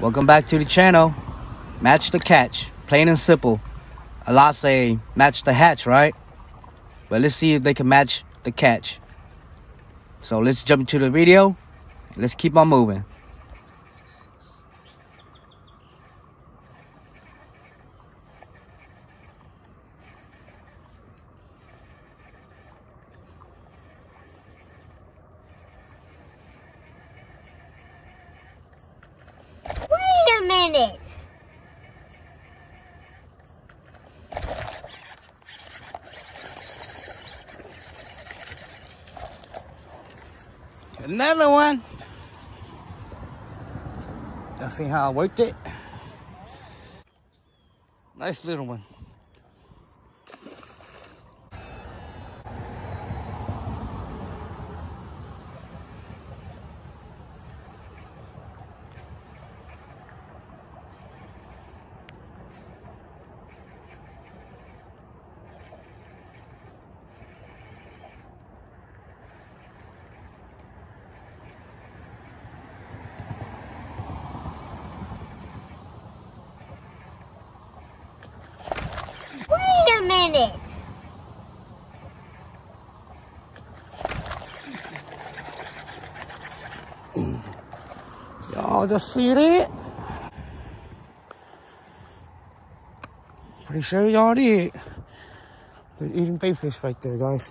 Welcome back to the channel. Match the catch. Plain and simple. A lot say match the hatch, right? But let's see if they can match the catch. So let's jump into the video. Let's keep on moving. Wait a Another one. Let's see how I worked it. Nice little one. Wait a minute. Y'all just see that? Pretty sure y'all did. They're eating bait fish right there, guys.